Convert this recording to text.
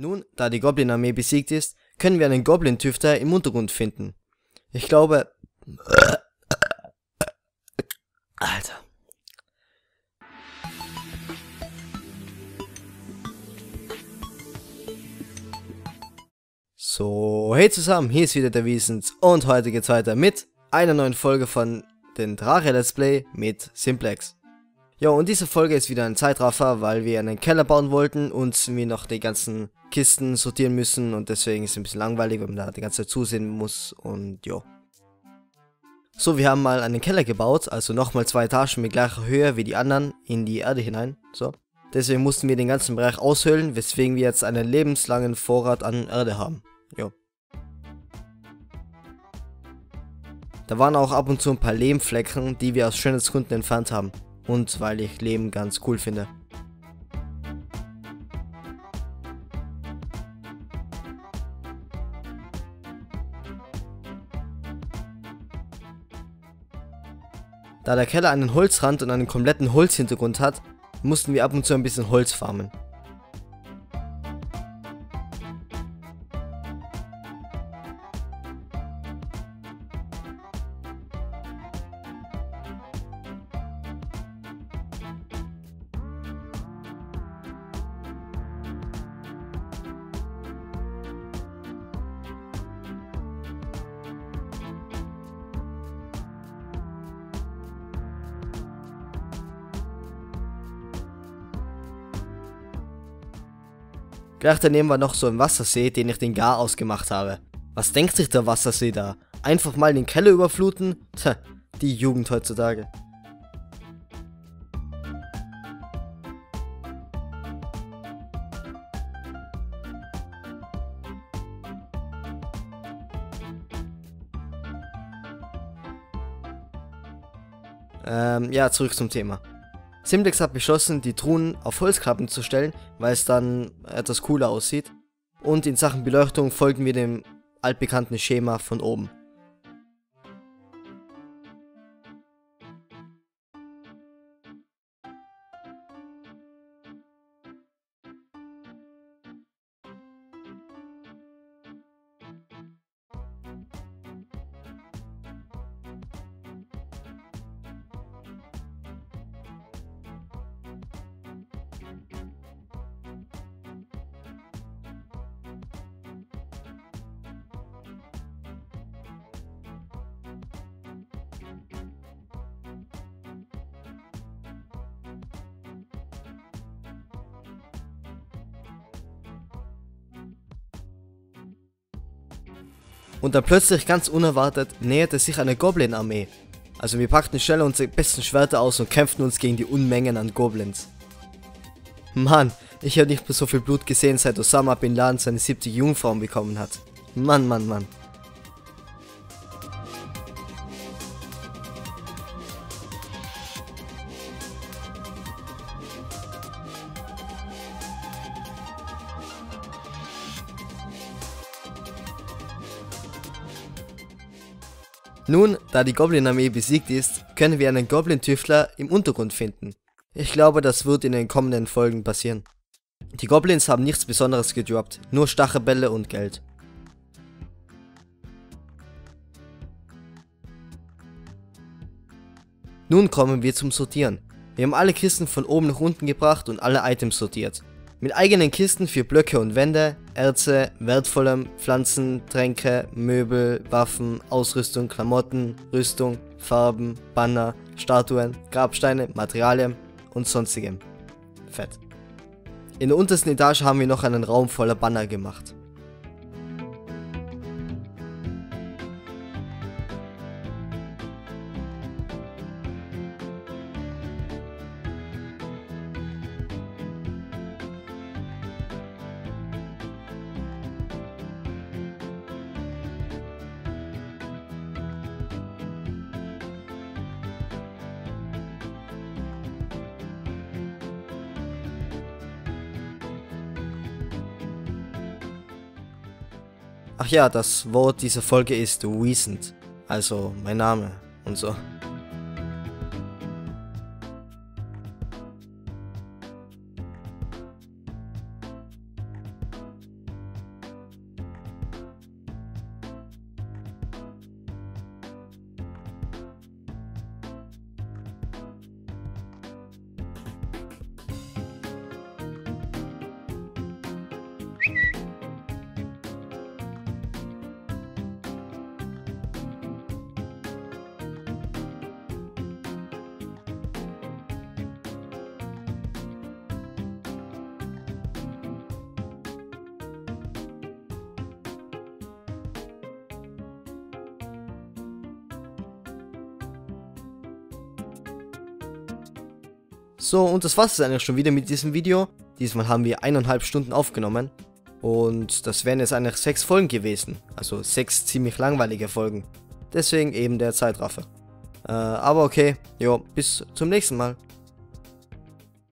Nun, da die Goblin-Armee besiegt ist, können wir einen Goblin-Tüfter im Untergrund finden. Ich glaube... Alter. So, hey zusammen, hier ist wieder der Wiesens und heute geht's weiter mit einer neuen Folge von den Drache Let's Play mit Simplex. Ja, und diese Folge ist wieder ein Zeitraffer, weil wir einen Keller bauen wollten und wir noch die ganzen Kisten sortieren müssen und deswegen ist es ein bisschen langweilig, wenn man da die ganze Zeit zusehen muss und ja. So, wir haben mal einen Keller gebaut, also nochmal zwei Etagen mit gleicher Höhe wie die anderen in die Erde hinein, so. Deswegen mussten wir den ganzen Bereich aushöhlen, weswegen wir jetzt einen lebenslangen Vorrat an Erde haben. Jo. Da waren auch ab und zu ein paar Lehmflecken, die wir aus Schönheitsgründen entfernt haben. Und weil ich Lehm ganz cool finde. Da der Keller einen Holzrand und einen kompletten Holzhintergrund hat, mussten wir ab und zu ein bisschen Holz farmen. Gleich daneben war noch so ein Wassersee, den ich den Gar ausgemacht habe. Was denkt sich der Wassersee da? Einfach mal den Keller überfluten? Tja, die Jugend heutzutage. Ähm, ja, zurück zum Thema. Simplex hat beschlossen, die Truhen auf Holzkappen zu stellen, weil es dann etwas cooler aussieht. Und in Sachen Beleuchtung folgen wir dem altbekannten Schema von oben. Und dann plötzlich ganz unerwartet näherte sich eine Goblin-Armee. Also wir packten schnell unsere besten Schwerter aus und kämpften uns gegen die Unmengen an Goblins. Mann, ich habe nicht mehr so viel Blut gesehen, seit Osama Bin Laden seine 70 Jungfrauen bekommen hat. Mann, Mann, Mann. Nun, da die Goblin-Armee besiegt ist, können wir einen Goblin-Tüftler im Untergrund finden. Ich glaube, das wird in den kommenden Folgen passieren. Die Goblins haben nichts besonderes gedroppt, nur Stachelbälle und Geld. Nun kommen wir zum Sortieren. Wir haben alle Kisten von oben nach unten gebracht und alle Items sortiert. Mit eigenen Kisten für Blöcke und Wände, Erze, wertvollem, Pflanzen, Tränke, Möbel, Waffen, Ausrüstung, Klamotten, Rüstung, Farben, Banner, Statuen, Grabsteine, Materialien und sonstigem. Fett. In der untersten Etage haben wir noch einen Raum voller Banner gemacht. Ach ja, das Wort dieser Folge ist recent, also mein Name und so. So, und das war's eigentlich schon wieder mit diesem Video. Diesmal haben wir eineinhalb Stunden aufgenommen. Und das wären jetzt eigentlich sechs Folgen gewesen. Also sechs ziemlich langweilige Folgen. Deswegen eben der Zeitraffer. Äh, aber okay, jo, bis zum nächsten Mal.